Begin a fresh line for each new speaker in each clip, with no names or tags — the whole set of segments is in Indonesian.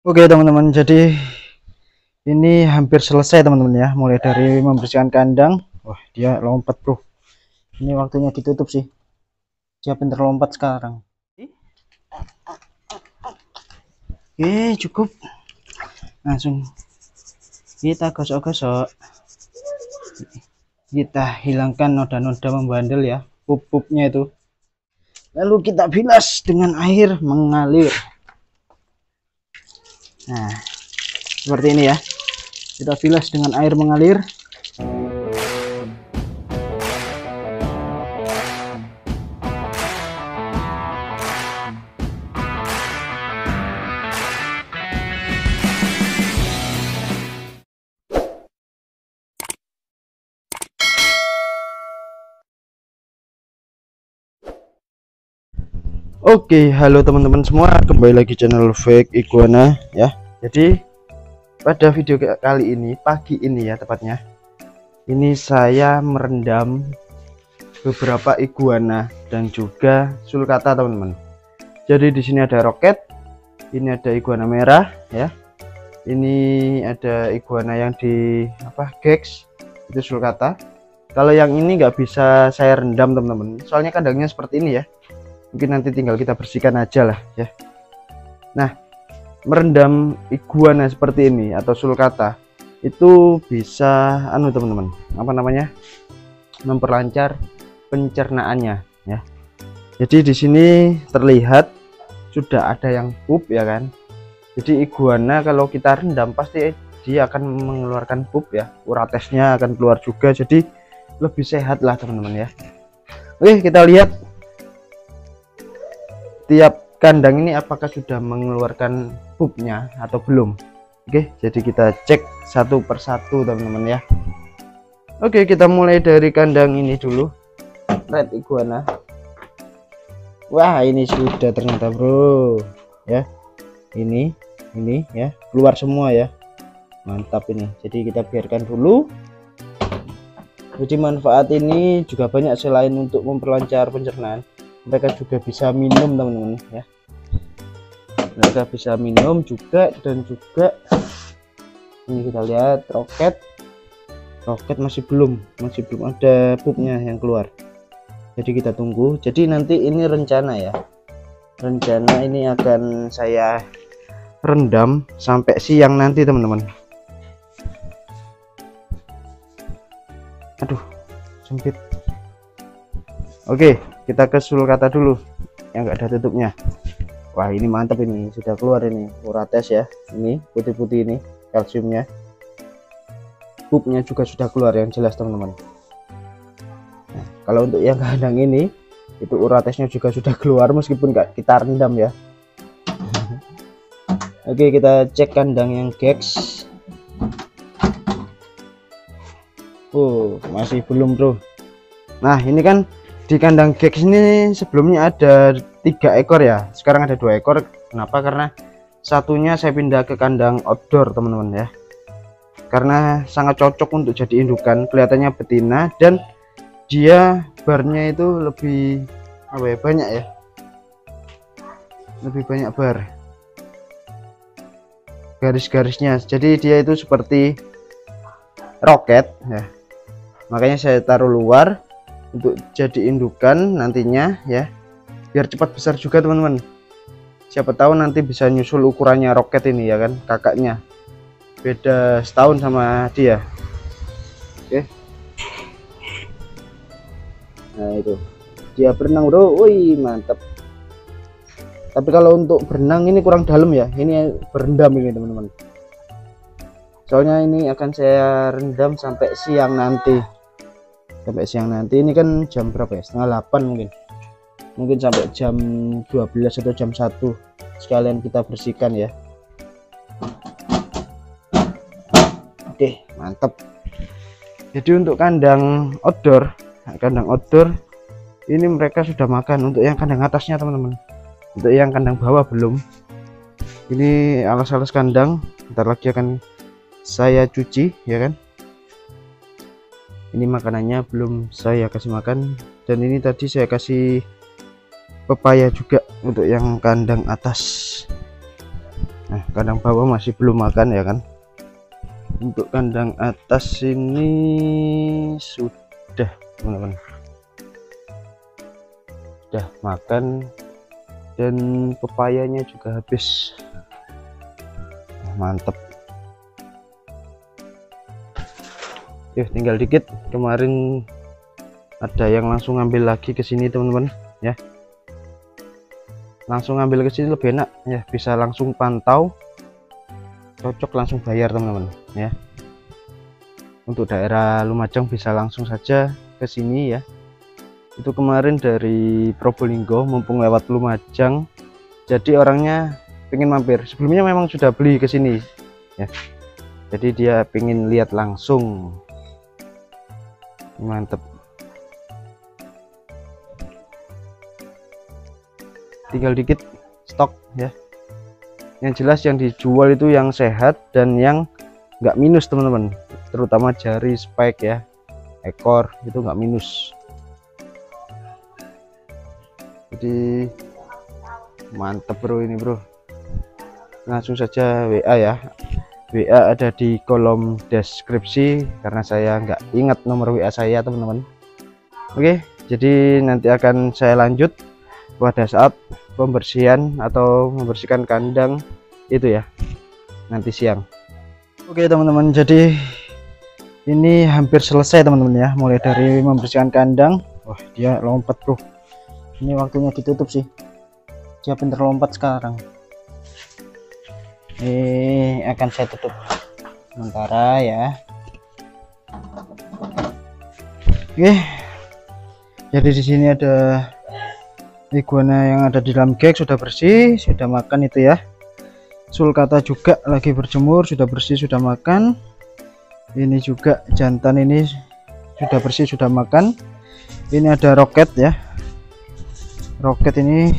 Oke teman-teman, jadi ini hampir selesai teman-teman ya, mulai dari membersihkan kandang. Wah dia lompat bro. Ini waktunya ditutup sih. Dia pinter lompat sekarang. Oke cukup. Langsung kita gosok-gosok. Kita hilangkan noda-noda membandel ya, pup-pupnya itu. Lalu kita bilas dengan air mengalir. Nah, seperti ini ya. Kita bilas dengan air mengalir. Oke, halo teman-teman semua, kembali lagi channel Fake Iguana ya. Jadi pada video kali ini, pagi ini ya tepatnya, ini saya merendam beberapa iguana dan juga sulcata teman-teman. Jadi di sini ada roket, ini ada iguana merah ya. Ini ada iguana yang di apa gex itu sulcata. Kalau yang ini nggak bisa saya rendam teman-teman, soalnya kandangnya seperti ini ya mungkin nanti tinggal kita bersihkan aja lah ya. Nah merendam iguana seperti ini atau sulcata itu bisa anu teman-teman apa namanya memperlancar pencernaannya ya. Jadi di sini terlihat sudah ada yang pup ya kan. Jadi iguana kalau kita rendam pasti dia akan mengeluarkan pup ya. Uratesnya akan keluar juga jadi lebih sehat lah teman-teman ya. Oke kita lihat tiap kandang ini apakah sudah mengeluarkan pupnya atau belum? Oke jadi kita cek satu persatu teman-teman ya. Oke kita mulai dari kandang ini dulu. Red iguana. Wah ini sudah ternyata bro. Ya ini ini ya. Keluar semua ya. Mantap ini. Jadi kita biarkan dulu. Jadi manfaat ini juga banyak selain untuk memperlancar pencernaan mereka juga bisa minum teman-teman ya. Mereka bisa minum juga dan juga ini kita lihat roket. Roket masih belum masih belum ada pupnya yang keluar. Jadi kita tunggu. Jadi nanti ini rencana ya. Rencana ini akan saya rendam sampai siang nanti teman-teman. Aduh sempit. Oke kita ke sulcata dulu yang enggak ada tutupnya. Wah ini mantap ini sudah keluar ini. Urates ya ini putih-putih ini kalsiumnya. Pupnya juga sudah keluar yang jelas teman-teman. Nah, kalau untuk yang kandang ini itu uratesnya juga sudah keluar meskipun nggak kita rendam ya. Oke kita cek kandang yang gex oh masih belum bro. Nah ini kan di kandang Gex ini sebelumnya ada tiga ekor ya. Sekarang ada dua ekor. Kenapa? Karena satunya saya pindah ke kandang outdoor teman-teman ya. Karena sangat cocok untuk jadi indukan. Kelihatannya betina dan dia barnya itu lebih apa ya banyak ya. Lebih banyak bar. Garis-garisnya. Jadi dia itu seperti roket ya. Makanya saya taruh luar untuk jadi indukan nantinya ya. Biar cepat besar juga teman-teman. Siapa tahu nanti bisa nyusul ukurannya roket ini ya kan kakaknya. Beda setahun sama dia. Oke. Nah itu. Dia berenang bro. Woi mantap tapi kalau untuk berenang ini kurang dalam ya. Ini berendam ini teman-teman. Soalnya ini akan saya rendam sampai siang nanti sampai siang nanti. Ini kan jam berapa ya? Setengah 8 mungkin. Mungkin sampai jam 12 atau jam 1 sekalian kita bersihkan ya. Oke mantap jadi untuk kandang outdoor nah, kandang outdoor ini mereka sudah makan. Untuk yang kandang atasnya teman-teman. Untuk yang kandang bawah belum. Ini alas-alas kandang. Ntar lagi akan saya cuci ya kan ini makanannya belum saya kasih makan. Dan ini tadi saya kasih pepaya juga untuk yang kandang atas. Nah kandang bawah masih belum makan ya kan? Untuk kandang atas ini sudah teman-teman. Sudah makan. Dan pepayanya juga habis. Nah, mantep ya tinggal dikit. Kemarin ada yang langsung ngambil lagi ke sini teman-teman ya. Langsung ngambil ke sini lebih enak ya. Bisa langsung pantau. Cocok langsung bayar teman-teman ya. Untuk daerah Lumajang bisa langsung saja ke sini ya. Itu kemarin dari Probolinggo mumpung lewat Lumajang. Jadi orangnya pengen mampir. Sebelumnya memang sudah beli ke sini ya. Jadi dia pengen lihat langsung mantep. Tinggal dikit stok ya. Yang jelas yang dijual itu yang sehat dan yang nggak minus teman-teman. Terutama jari spike ya. Ekor itu nggak minus. Jadi mantep bro ini bro. Langsung saja WA ya WA ada di kolom deskripsi karena saya nggak ingat nomor WA saya teman-teman. Oke jadi nanti akan saya lanjut pada saat pembersihan atau membersihkan kandang itu ya nanti siang. Oke teman-teman jadi ini hampir selesai teman-teman ya. Mulai dari membersihkan kandang. Wah dia lompat bro. Ini waktunya ditutup sih. Dia pinter lompat sekarang ini akan saya tutup sementara ya. Oke. Jadi di sini ada iguana yang ada di dalam gek sudah bersih sudah makan itu ya. Sulcata juga lagi berjemur sudah bersih sudah makan. Ini juga jantan ini sudah bersih sudah makan. Ini ada roket ya. Roket ini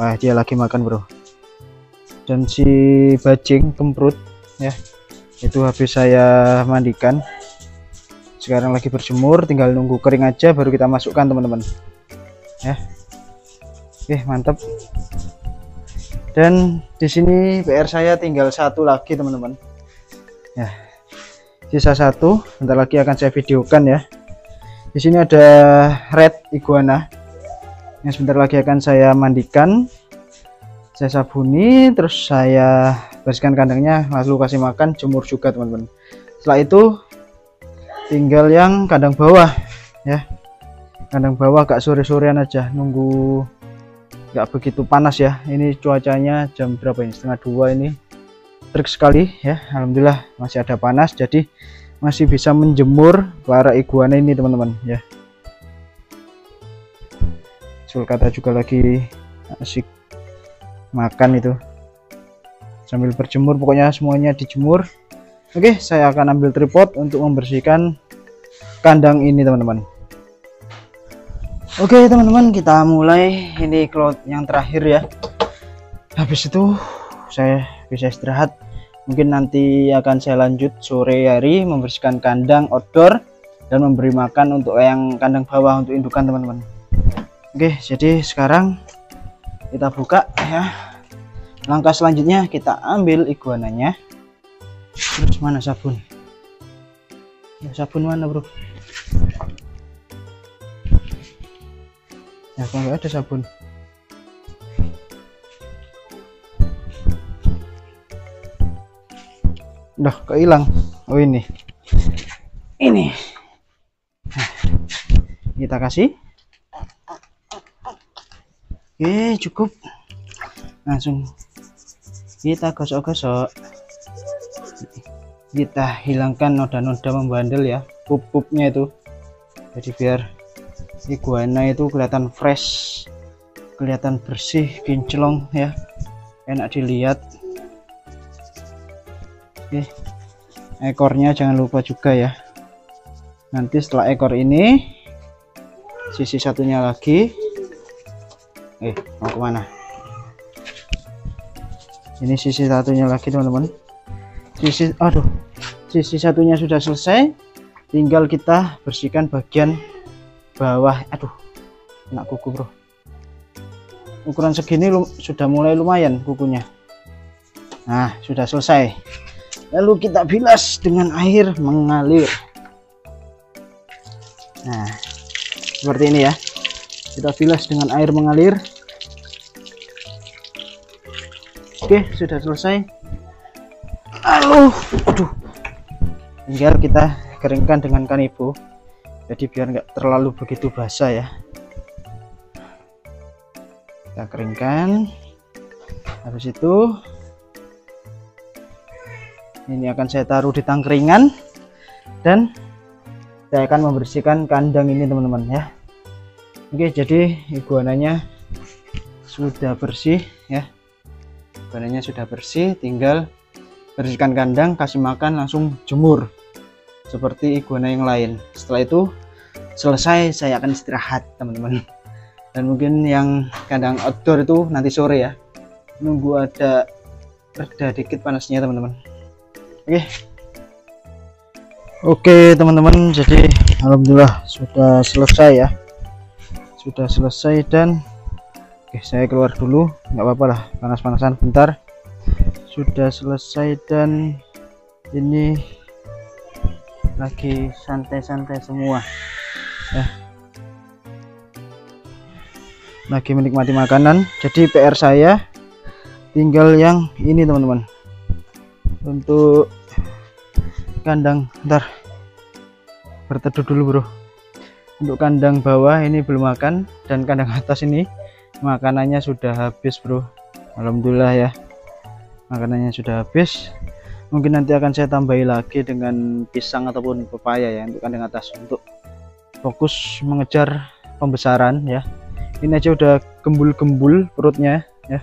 ah dia lagi makan bro dan si bajing kemprut ya itu habis saya mandikan sekarang lagi berjemur tinggal nunggu kering aja baru kita masukkan teman-teman ya Oke, mantap. Dan di sini PR saya tinggal satu lagi, teman-teman. Ya. Sisa satu, bentar lagi akan saya videokan ya. Di sini ada red iguana. Yang sebentar lagi akan saya mandikan. Saya sabuni, terus saya bersihkan kandangnya, lalu kasih makan, jemur juga, teman-teman. Setelah itu tinggal yang kandang bawah ya. Kandang bawah agak sore-sorean aja nunggu nggak begitu panas ya. Ini cuacanya jam berapa ini? Setengah dua ini. Trik sekali ya. Alhamdulillah masih ada panas jadi masih bisa menjemur para iguana ini teman-teman ya. Sulcata juga lagi asik makan itu. Sambil berjemur pokoknya semuanya dijemur. Oke saya akan ambil tripod untuk membersihkan kandang ini teman-teman. Oke teman-teman kita mulai. Ini cloud yang terakhir ya. Habis itu saya bisa istirahat. Mungkin nanti akan saya lanjut sore hari membersihkan kandang outdoor dan memberi makan untuk yang kandang bawah untuk indukan teman-teman. Oke jadi sekarang kita buka ya. Langkah selanjutnya kita ambil iguananya. Terus mana sabun? Ya, sabun mana bro? Ya kalau ada sabun. Udah kehilang oh ini. Ini. Kita kasih oke cukup. Langsung kita gosok-gosok. Kita hilangkan noda-noda membandel ya pup-pupnya itu. Jadi biar iguana itu kelihatan fresh kelihatan bersih kinclong ya. Enak dilihat. Oke ekornya jangan lupa juga ya. Nanti setelah ekor ini sisi satunya lagi eh mau ke mana? Ini sisi satunya lagi teman-teman. Sisi aduh. Sisi satunya sudah selesai. Tinggal kita bersihkan bagian bawah. Aduh enak kuku bro. Ukuran segini sudah mulai lumayan kukunya. Nah sudah selesai. Lalu kita bilas dengan air mengalir. Nah seperti ini ya kita bilas dengan air mengalir. Oke sudah selesai. Aduh aduh. Tinggal kita keringkan dengan kanibo jadi biar nggak terlalu begitu basah ya. Kita keringkan. Habis itu ini akan saya taruh di tangkringan. Dan saya akan membersihkan kandang ini teman-teman ya oke jadi iguananya sudah bersih ya. Iguananya sudah bersih tinggal bersihkan kandang kasih makan langsung jemur. Seperti iguana yang lain. Setelah itu selesai saya akan istirahat teman-teman. Dan mungkin yang kandang outdoor itu nanti sore ya. Nunggu ada reda dikit panasnya teman-teman. Oke. Oke teman-teman jadi Alhamdulillah sudah selesai ya sudah selesai dan Oke saya keluar dulu. Nggak apa-apa lah panas-panasan bentar. Sudah selesai dan ini lagi santai-santai semua. Ya. Lagi menikmati makanan. Jadi PR saya tinggal yang ini teman-teman. Untuk kandang. Ntar berteduh dulu bro untuk kandang bawah ini belum makan dan kandang atas ini makanannya sudah habis bro. Alhamdulillah ya makanannya sudah habis. Mungkin nanti akan saya tambahi lagi dengan pisang ataupun pepaya ya untuk kandang atas untuk fokus mengejar pembesaran ya. Ini aja udah gembul-gembul perutnya ya.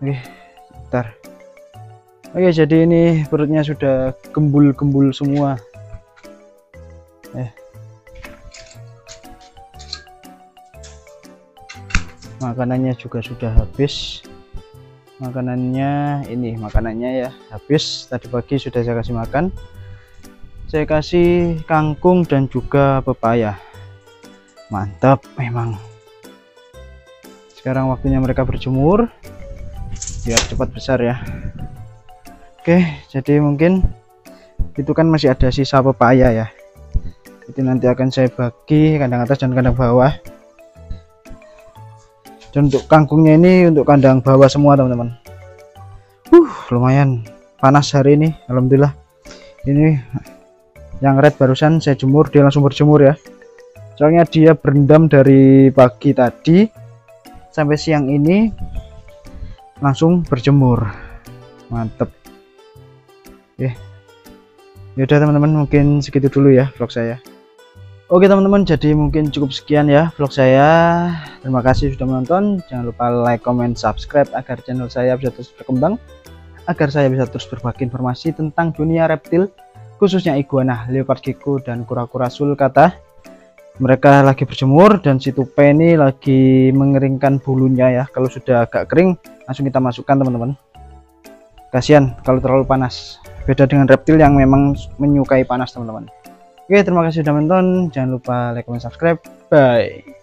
Oke bentar Oke jadi ini perutnya sudah gembul-gembul semua. Eh. Makanannya juga sudah habis. Makanannya ini makanannya ya habis. Tadi pagi sudah saya kasih makan. Saya kasih kangkung dan juga pepaya. Mantap memang. Sekarang waktunya mereka berjemur biar cepat besar ya. Oke jadi mungkin itu kan masih ada sisa pepaya ya. Jadi nanti akan saya bagi kandang atas dan kandang bawah dan untuk kangkungnya ini untuk kandang bawah semua teman-teman. Uh lumayan. Panas hari ini Alhamdulillah. Ini yang red barusan saya jemur dia langsung berjemur ya. Soalnya dia berendam dari pagi tadi sampai siang ini langsung berjemur. Mantep. Oke. Yaudah teman-teman mungkin segitu dulu ya vlog saya. Oke teman-teman jadi mungkin cukup sekian ya vlog saya. Terima kasih sudah menonton. Jangan lupa like, comment, subscribe agar channel saya bisa terus berkembang. Agar saya bisa terus berbagi informasi tentang dunia reptil khususnya iguana, leopard gecko dan kura-kura sulcata. Mereka lagi berjemur dan si tupe ini lagi mengeringkan bulunya ya. Kalau sudah agak kering langsung kita masukkan teman-teman. Kasihan kalau terlalu panas beda dengan reptil yang memang menyukai panas teman-teman oke terima kasih sudah menonton. Jangan lupa like comment subscribe. Bye